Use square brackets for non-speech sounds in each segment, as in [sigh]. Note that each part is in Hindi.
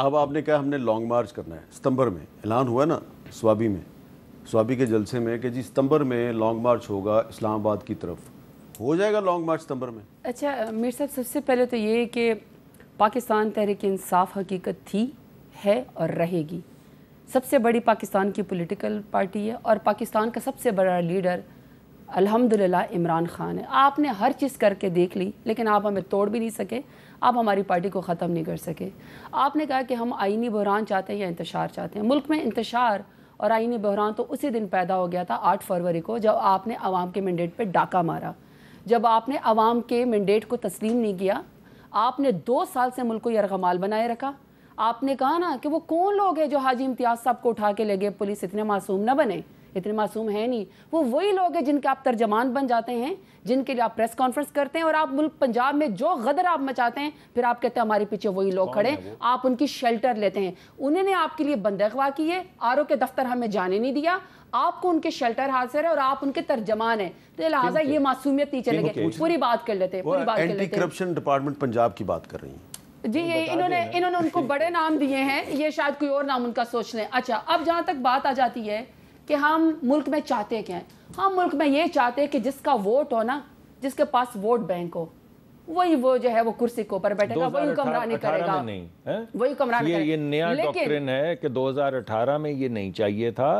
अब आपने कहा हमने लॉन्ग मार्च करना है। सितंबर में, ऐलान हुआ ना, स्वाबी में। स्वाबी के जलसे में कि जी सितंबर में लॉन्ग मार्च होगा इस्लामाबाद की तरफ़। हो जाएगा लॉन्ग मार्च सितंबर में? अच्छा मीर साहब, सबसे पहले तो ये कि पाकिस्तान तहरीक इंसाफ हकीकत थी, है और रहेगी। सबसे बड़ी पाकिस्तान की पॉलिटिकल पार्टी है और पाकिस्तान का सबसे बड़ा लीडर अल्हम्दुलिल्लाह इमरान खान है। आपने हर चीज़ करके देख ली, लेकिन आप हमें तोड़ भी नहीं सके। आप हमारी पार्टी को ख़त्म नहीं कर सके। आपने कहा कि हम आइनी बहरान चाहते हैं या इंतशार चाहते हैं। मुल्क में इंतशार और आइनी बहरान तो उसी दिन पैदा हो गया था, आठ फरवरी को, जब आपने आवाम के मैंडेट पर डाका मारा। जब आपने आवाम के मैंडेट को तस्लीम नहीं किया, आपने दो साल से मुल्क को यरगमाल बनाए रखा। आपने कहा ना कि वो कौन लोग हैं जो हाजी इम्तियाज़ साहब को उठा के ले गए, पुलिस इतने मासूम ना बने। इतने मासूम है नहीं। वो वही लोग हैं जिनके आप तर्जमान बन जाते हैं जिनके लिए आप प्रेस कॉन्फ्रेंस करते हैं और आप मुल्क पंजाब में जो गदर आप मचाते हैं फिर आप कहते हैं हमारे पीछे वही लोग खड़े आप उनकी शेल्टर लेते हैं। उन्होंने आपके लिए बंदगवा की है आर के दफ्तर हमें जाने नहीं दिया। आपको उनके शेल्टर हाजिर है और आप उनके तर्जमान है। तो लिहाजा ये मासूमियत नहीं चलेगी पूरी बात कर लेते पूरी बात कर लेते करप्शन डिपार्टमेंट पंजाब की बात कर रही हैं। जी ये इन्होंने इन्होंने उनको बड़े [laughs] नाम दिए हैं ये शायद कोई और नाम उनका सोच लें। अच्छा अब जहाँ तक बात आ जाती है कि हम मुल्क में चाहते क्या हैं? हम मुल्क में ये चाहते हैं कि जिसका वोट हो ना, जिसके पास वोट बैंक हो। वही वो जो है वो कुर्सी के ऊपर बैठेगा वही हुक्मरानी करेगा नहीं है? वही हुक्मरानी ये ये नया डॉक्ट्रिन है कि 2018 में ये नहीं चाहिए था।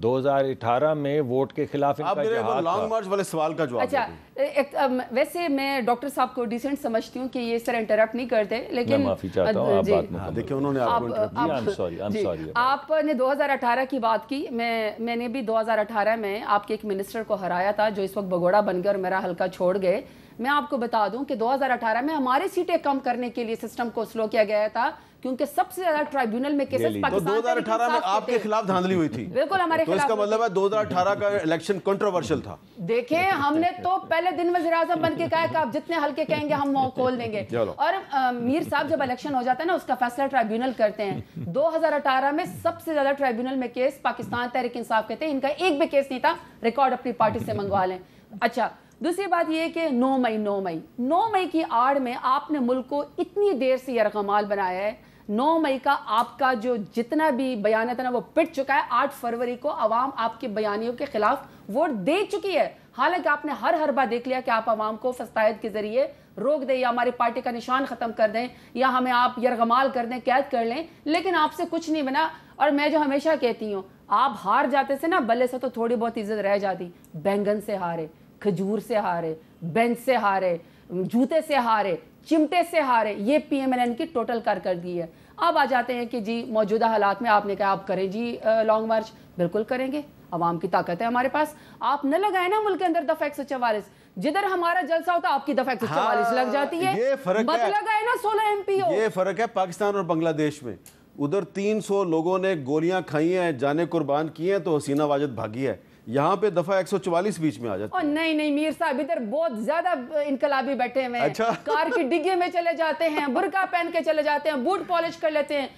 2018 में वोट के खिलाफ लॉन्ग मार्च वाले सवाल का जवाब अच्छा एक, वैसे मैं डॉक्टर साहब को डिसेंट समझती हूँ कि ये सर इंटरप्ट नहीं करते लेकिन मैं माफ़ी चाहता हूँ आप बात हाँ, देखिए उन्होंने आपको सॉरी आई आपने 2018 की बात की मैं मैंने भी 2018 में आपके एक मिनिस्टर को हराया था जो इस वक्त बगोड़ा बन गए और मेरा हल्का छोड़ गए। मैं आपको बता दूँ कि 2018 में हमारे सीटें कम करने के लिए सिस्टम को स्लो किया गया था क्योंकि सबसे ज़्यादा ट्राइब्यूनल में केसेस पाकिस्तान तो 2018 में आपके खिलाफ धांधली हुई थी। बिल्कुल हमारे तो इसका मतलब है 2018 का इलेक्शन कंट्रोवर्शियल था। देखें हमने तो पहले दिन वजी आज़म बन के कहा कि आप जितने हल्के कहेंगे हम वो खोल देंगे। और मीर साहब जब इलेक्शन हो जाता है ना उसका फैसला ट्राइब्यूनल करते हैं। 2018 में सबसे ज़्यादा ट्राइब्यूनल में केस पाकिस्तान तहरीक इंसाफ कहते हैं इनका एक भी केस नहीं था रिकॉर्ड अपनी पार्टी से मंगवा लें। अच्छा दूसरी बात यह कि 9 मई 9 मई। 9 मई की आड़ में आपने मुल्क को इतनी देर से यरगमाल बनाया है। 9 मई का आपका जो जितना भी बयान था ना, वो पिट चुका है। 8 फरवरी को आवाम आपकी बयानियों के खिलाफ वोट दे चुकी है। हालाँकि आपने हर हर बार देख लिया कि आप आवाम को फस्तायद के ज़रिए रोक दें या हमारी पार्टी का निशान ख़त्म कर दें या हमें आप यरगमाल कर दें, कैद कर लें। लेकिन आपसे कुछ नहीं बना। और मैं जो हमेशा कहती हूँ, आप हार जाते से ना, बल्ले से तो थोड़ी बहुत इज़्ज़त रह जाती। बैंगन से हारे। खजूर से हारे बेंच से हारे जूते से हारे चिमटे से हारे ये पीएमएलएन की टोटल कारकर्दगी है। अब आ जाते हैं कि जी मौजूदा हालात में आपने कहा आप करें जी लॉन्ग मार्च बिल्कुल करेंगे। अवाम की ताकत है हमारे पास। आप न लगाए ना मुल्क के अंदर दफ़ा एक सौ चवालीस। जिधर हमारा जलसा होता आपकी दफ़ा एक सौ चवालीस लग जाती है। ये फ़र्क मत लगाए ना सोलह एम पी ये फ़र्क है पाकिस्तान और बांग्लादेश में। उधर 300 लोगों ने गोलियाँ खाई हैं जाने कुर्बान किए हैं तो हसीना वाजद भागी है। यहाँ पे दफ़ा 144 बीच में आ जाती है। नहीं नहीं मीर साहब इधर बहुत ज़्यादा इनकलाबी बैठे हुए हैं। अच्छा? [laughs] कार की डिग्गे में चले जाते हैं बुरका पहन के चले जाते हैं बूट पॉलिश कर लेते हैं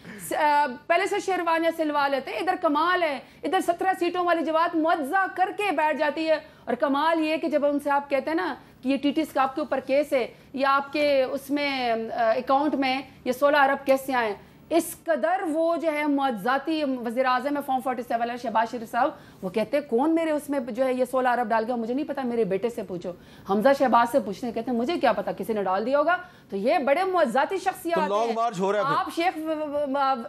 पहले से शेरवानियाँ सिलवा लेते हैं इधर कमाल है इधर सत्रह सीटों वाली जमात मुआवजा करके बैठ जाती है। और कमाल ये कि जब उनसे आप कहते हैं ना कि ये टी टी आपके ऊपर केस है या आपके उसमें अकाउंट में ये सोलह अरब कैसे आए इस कदर वो जो है मुआजाती वजी अजम है फॉर्म फोर्टी सेवन है, शहबाज शरीफ साहब, वो कहते हैं, कौन मेरे उसमें जो है ये सोलह अरब डाल गया मुझे नहीं पता, मेरे बेटे से पूछो। हमजा शहबाज से पूछने कहते हैं, मुझे क्या पता, किसी ने डाल दिया होगा? तो ये बड़े मुआजाती शख्सियात तो हो। रहा है आप शेख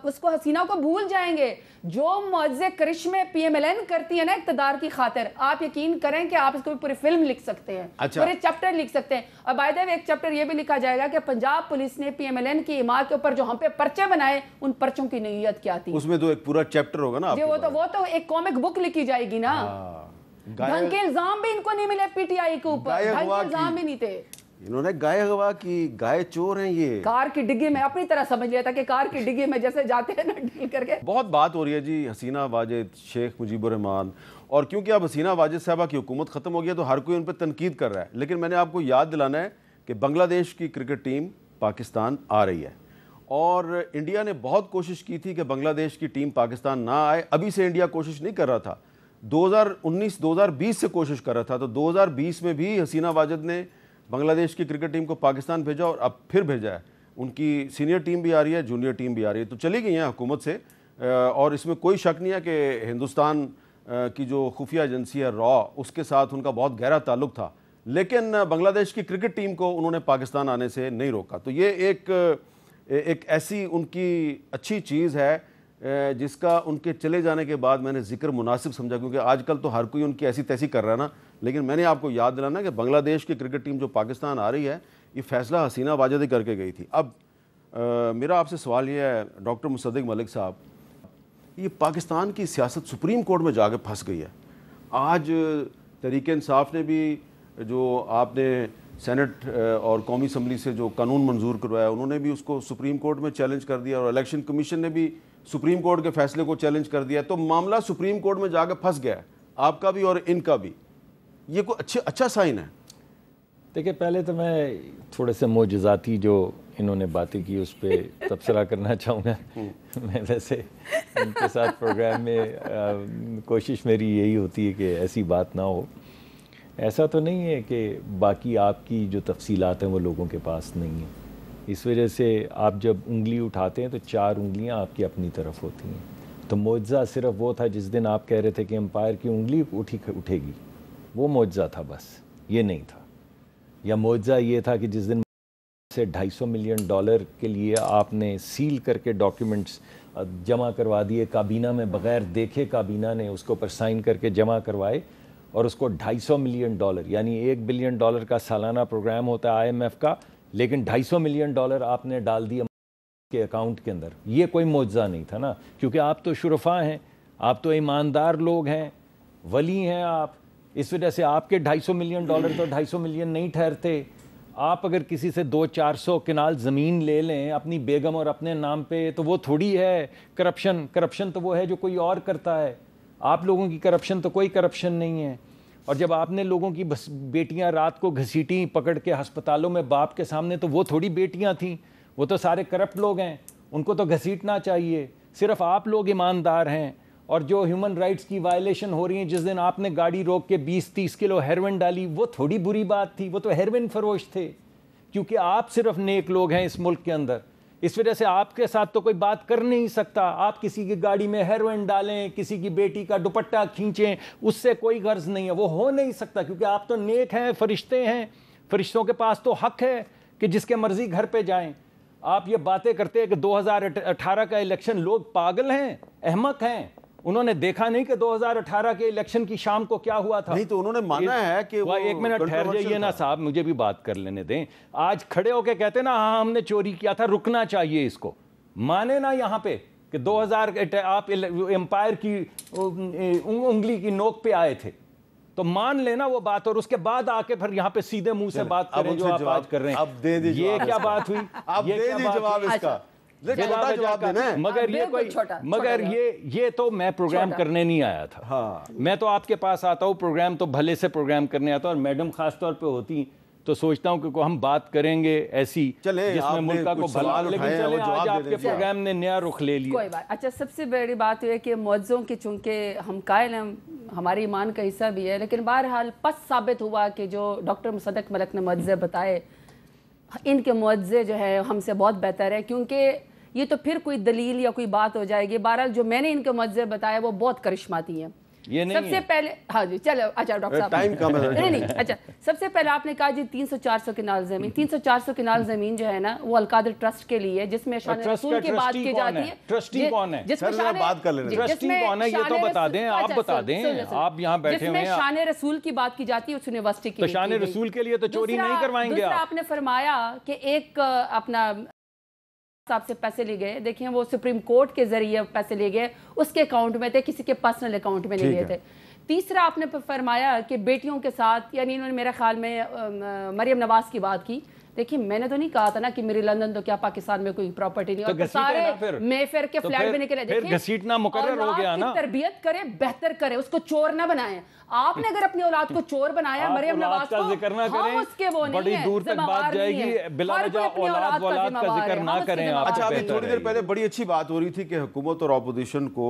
उसको हसीना को भूल जाएँगे। जो मुआजे करिश्मे पी एम एल एन करती है ना इकतदार की खातिर आप यकीन करें कि आप इसको पूरी फ़िल्म लिख सकते हैं अच्छा। पूरे चैप्टर लिख सकते हैं। और बाय एक चैप्टर ये भी लिखा जाएगा कि पंजाब पुलिस ने पी एम एल एन की इमारत के ऊपर जो हम पे पर्चे बनाए उन पर्चों की नीयत क्या थी। उसमें तो एक पूरा चैप्टर होगा ना वो तो वो तो एक कॉमिक बुक लिखी जाएगी ना। हाँ। ढंग के इल्ज़ाम भी इनको नहीं मिले पीटीआई के ऊपर। ढंग के इल्ज़ाम भी नहीं थे। इन्होंने गाय हवा की गाय चोर हैं ये। कार की डिग्गी में अपनी तरह समझ लिया था कि कार की डिग्गी में जैसे जाते हैं ना डील करके। बहुत बात हो रही है जी हसीना वाजिद शेख मुजीबर रहमान। और क्योंकि अब हसीना वाजिद साहबा की हुकूमत ख़त्म हो गई तो हर कोई उन पर तनकीद कर रहा है। लेकिन मैंने आपको याद दिलाना है कि बांग्लादेश की क्रिकेट टीम पाकिस्तान आ रही है। और इंडिया ने बहुत कोशिश की थी कि बांग्लादेश की टीम पाकिस्तान ना आए। अभी से इंडिया कोशिश नहीं कर रहा था। 2019-2020 से कोशिश कर रहा था। तो 2020 में भी हसीना वाजिद ने बांग्लादेश की क्रिकेट टीम को पाकिस्तान भेजा और अब फिर भेजा है। उनकी सीनियर टीम भी आ रही है, जूनियर टीम भी आ रही है। तो चली गई हैं हुकूमत से। और इसमें कोई शक नहीं है कि हिंदुस्तान की जो खुफिया एजेंसी है रॉ, उसके साथ उनका बहुत गहरा ताल्लुक था। लेकिन बांग्लादेश की क्रिकेट टीम को उन्होंने पाकिस्तान आने से नहीं रोका। तो ये एक एक ऐसी उनकी अच्छी चीज़ है जिसका उनके चले जाने के बाद मैंने ज़िक्र मुनासिब समझा, क्योंकि आजकल तो हर कोई उनकी ऐसी तैसी कर रहा है ना। लेकिन मैंने आपको याद दिलाना कि बांग्लादेश की क्रिकेट टीम जो पाकिस्तान आ रही है ये फैसला हसीना वाजद ही करके गई थी। अब आ, मेरा आपसे सवाल ये है डॉक्टर मुसद्दिक मलिक साहब ये पाकिस्तान की सियासत सुप्रीम कोर्ट में जाके फंस गई है। आज तरीके इंसाफ ने भी जो आपने सेनेट और कौमी असम्बली से जो कानून मंजूर करवाया उन्होंने भी उसको सुप्रीम कोर्ट में चैलेंज कर दिया और इलेक्शन कमीशन ने भी सुप्रीम कोर्ट के फैसले को चैलेंज कर दिया। तो मामला सुप्रीम कोर्ट में जाकर फंस गया आपका भी और इनका भी। ये कोई अच्छे अच्छा साइन है। देखिए पहले तो मैं थोड़े से मोजाती जो इन्होंने बातें की उस पर [laughs] तबसरा करना चाहूँगा। मैं वैसे उनके साथ प्रोग्राम में आ, कोशिश मेरी यही होती है कि ऐसी बात ना हो। ऐसा तो नहीं है कि बाकी आपकी जो तफसीलात हैं वो लोगों के पास नहीं है। इस वजह से आप जब उंगली उठाते हैं तो चार उंगलियाँ आपकी अपनी तरफ़ होती हैं। तो मुआवजा सिर्फ़ वो था जिस दिन आप कह रहे थे कि एम्पायर की उंगली उठी उठेगी। वो मुआवजा था बस, ये नहीं था। या मुआवजा ये था कि जिस दिन से 250 मिलियन डॉलर के लिए आपने सील करके डॉक्यूमेंट्स जमा करवा दिए, काबीना में बगैर देखे काबीना ने उसके ऊपर साइन करके जमा करवाए और उसको 250 मिलियन डॉलर, यानी एक बिलियन डॉलर का सालाना प्रोग्राम होता है आईएमएफ का, लेकिन 250 मिलियन डॉलर आपने डाल दिया के अकाउंट के अंदर। ये कोई मुआवजा नहीं था ना, क्योंकि आप तो शुरफा हैं, आप तो ईमानदार लोग हैं, वली हैं आप इस वजह से आपके 250 मिलियन डॉलर तो 250 मिलियन नहीं ठहरते। आप अगर किसी से दो चार सौ किनाल ज़मीन ले लें अपनी बेगम और अपने नाम पे तो वो थोड़ी है। करप्शन करप्शन तो वो है जो कोई और करता है। आप लोगों की करप्शन तो कोई करप्शन नहीं है। और जब आपने लोगों की बस बेटियाँ रात को घसीटी, पकड़ के अस्पतालों में बाप के सामने तो वो थोड़ी बेटियाँ थीं। वो तो सारे करप्ट लोग हैं। उनको तो घसीटना चाहिए। सिर्फ़ आप लोग ईमानदार हैं। और जो ह्यूमन राइट्स की वायलेशन हो रही है, जिस दिन आपने गाड़ी रोक के 20-30 किलो हेरोइन डाली, वो थोड़ी बुरी बात थी, वो तो हेरोइन फरोश थे। क्योंकि आप सिर्फ़ नेक लोग हैं इस मुल्क के अंदर। इस वजह से आपके साथ तो कोई बात कर नहीं सकता। आप किसी की गाड़ी में हेरोइन डालें, किसी की बेटी का दुपट्टा खींचें, उससे कोई गर्ज नहीं है। वो हो नहीं सकता, क्योंकि आप तो नेक हैं, फरिश्ते हैं। फरिश्तों के पास तो हक है कि जिसके मर्ज़ी घर पे जाएँ। आप ये बातें करते हैं कि 2018 का इलेक्शन लोग पागल हैं, अहमक हैं। उन्होंने देखा नहीं कि 2018 के इलेक्शन की शाम को क्या हुआ था। नहीं तो उन्होंने माना है कि वो एक मिनट ठहर जाइए ना साहब मुझे भी बात कर लेने दें। आज खड़े होके कहते ना हाँ हमने चोरी किया था रुकना चाहिए इसको। माने ना यहाँ पे कि 2000 आप एम्पायर की उंगली की नोक पे आए थे। तो मान लेना वो बात और उसके बाद आके फिर यहाँ पे सीधे मुँह से बात करें जो आप आज कर रहे हैं। अब दे दीजिए ये क्या बात हुई? अब दे दीजिए जवाब इसका। मगर ये कोई मगर ये ये तो मैं प्रोग्राम करने नहीं आया था। हाँ। मैं तो आपके पास आता हूँ प्रोग्राम तो भले से प्रोग्राम करने आता हूँ और मैडम खास तौर पे होती तो सोचता हूँ कि हम बात करेंगे ऐसी चले जिसमें मुल्क को भला लेकिन चले आज आपके प्रोग्राम ने नया रुख ले लिया। कोई बात। अच्छा सबसे बड़ी बात यह है कि मुआवजों की चूँकि हम कायल हैं हमारी ईमान का हिस्सा भी है लेकिन बहरहाल पस साबित हुआ कि जो डॉक्टर मुसदक मलक ने मुआवजे बताए इनके मुआवजे जो है हमसे बहुत बेहतर है क्योंकि ये तो फिर कोई दलील या कोई बात हो जाएगी। बहरहाल जो मैंने इनके मज़े बताया वो बहुत करिश्माती है। ये नहीं सबसे पहले हाँ जी चलो अच्छा डॉक्टर साहब। टाइम कम है। नहीं नहीं अच्छा सबसे पहले आपने कहा जी 300-400 किनाल ज़मीन। 300-400 किनाल ज़मीन जो है ना वो अलकादर ट्रस्ट के लिए जिसमें शान रसूल की बात की जाती है? ट्रस्टी कौन है? जिसमें बात कर ले ट्रस्टी कौन है ये तो बता दें आप अच्छा, बता दें। आप यहाँ बैठे हुए हैं। शान रसूल की बात की जाती है उस यूनिवर्सिटी की तो शान रसूल के लिए तो चोरी नहीं करवाएँगे आपने फरमाया कि एक अपना साहब से पैसे लिए गए। देखिए वो सुप्रीम कोर्ट के ज़रिए पैसे लिए गए। उसके अकाउंट में थे किसी के पर्सनल अकाउंट में नहीं गए थे। तीसरा आपने फरमाया कि बेटियों के साथ यानी इन्होंने मेरे ख्याल में मरियम नवाज़ की बात की। देखिए मैंने तो नहीं कहा था ना कि मेरी लंदन तो क्या पाकिस्तान में कोई प्रॉपर्टी नहीं तो और सारे मेफेयर के तो फ्लैट में निकले। देखिए घसीटना मुकर्रर हो गया ना। तरबियत करे बेहतर करे उसको चोर ना बनाए। आपने अगर अपनी औलाद को चोर बनाया मरियम नवाज़ का ज़िक्र ना करें। उसके वो बड़ी दूर तक बात जाएगी बिला औलाद औलाद का ज़िक्र ना करें अच्छा अभी थोड़ी देर पहले बड़ी अच्छी बात हो रही थी कि हुकूमत और अपोजिशन को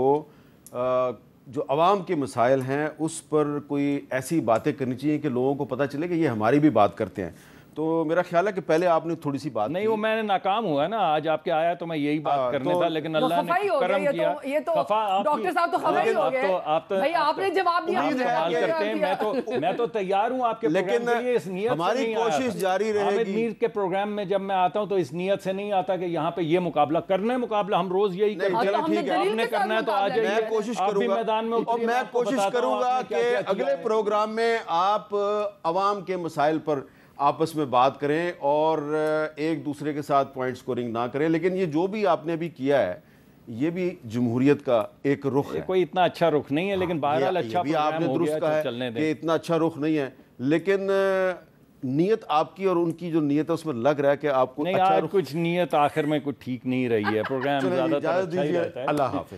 जो आवाम के मसाइल हैं उस पर कोई ऐसी बातें करनी चाहिए कि लोगों को पता चले कि ये हमारी भी बात करते हैं। तो मेरा ख्याल है कि पहले आपने थोड़ी सी बात नहीं वो मैंने नाकाम हुआ ना। आज आपके आया तो मैं यही बात हाँ, करने तो- था लेकिन अल्लाह ने करम किया। तो ये तो डॉक्टर साहब तो खफा ही हो गए। तो आप तो भाई आपने जवाब दिया। उम्मीद है सवाल करते हैं। मैं तो [laughs] मैं तो तैयार हूँ आपके लेकिन प्रोग्राम के लिए इस नियत हमारी कोशिश जारी रहेगी। मीर के प्रोग्राम में जब मैं आता हूँ तो इस नियत से नहीं आता कि यहाँ पे ये मुकाबला करने मुकाबला हम रोज यही चलो हैं। तो ठीक है। आपने करना है तो आ जाइए मैं कोशिश करूँगा। मैदान में और मैं कोशिश करूँगा कि अगले प्रोग्राम में आप अवाम के मसाइल पर आपस में बात करें और एक दूसरे के साथ पॉइंट स्कोरिंग ना करें। लेकिन ये जो भी आपने अभी किया है ये भी जमहूरियत का एक रुख है। कोई इतना अच्छा रुख नहीं है लेकिन बहरहाल ये- ये अच्छा भी आपने दुरुस्त कहा है कि इतना अच्छा रुख नहीं है। लेकिन नीयत आपकी और उनकी जो नीयत है उसमें लग रहा है कि आपको नहीं अच्छा कुछ नीयत आखिर में कुछ ठीक नहीं रही है। [laughs] प्रोग्राम इजाज़त अच्छा ही रहता है। अल्लाह हाफिज।